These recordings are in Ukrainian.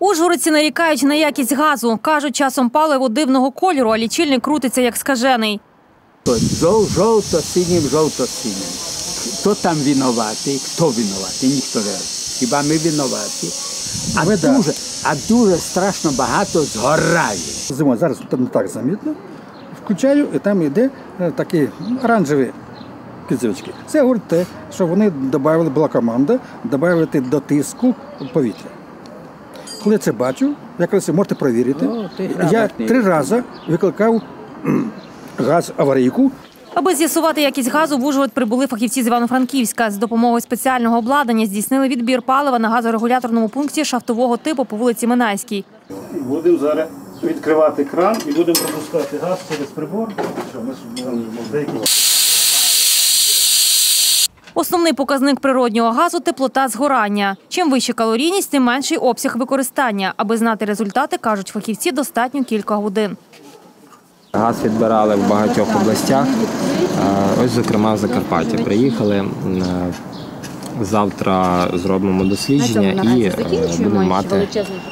Ужгородці нарікають на якість газу. Кажуть, часом паливо дивного кольору, а лічильник крутиться як скажений. Жовто-синім, жовто-синім. Хто там винуватий? Хто винуватий? Ніхто не. Хіба ми винуваті? А дуже, а дуже страшно багато згорає. Зимою зараз там не так замітно. Включаю, і там йде е, такі оранжеві кізочки. Це говорить те, що вони додали, була команда, додати до тиску повітря. Коли я це бачу, якраз можете перевірити. О, я три рази викликав газ аварійку. Аби з'ясувати якість газу, в Ужгород прибули фахівці з Івано-Франківська. З допомогою спеціального обладнання здійснили відбір палива на газорегуляторному пункті шахтового типу по вулиці Минайській. Будемо зараз відкривати кран і будемо пропускати газ через прибор. Що ми можемо деякі Основний показник природнього газу теплота згорання. Чим вища калорійність, тим менший обсяг використання. Аби знати результати, кажуть фахівці, достатньо кілька годин. Газ відбирали в багатьох областях. Ось, зокрема, в Закарпаття приїхали. Завтра зробимо дослідження і е, будемо мати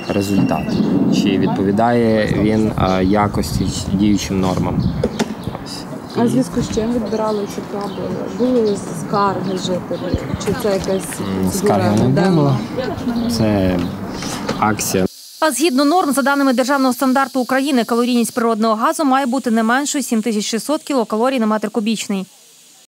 результат. Чи відповідає він е, якості діючим нормам. А в зв'язку з чим відбирали ці кабелі? Були скарги жителів? Чи це якась Скарги не було. Це акція А згідно норм, за даними державного стандарту України, калорійність природного газу має бути не меншою 7600 кілокалорій на метр кубічний.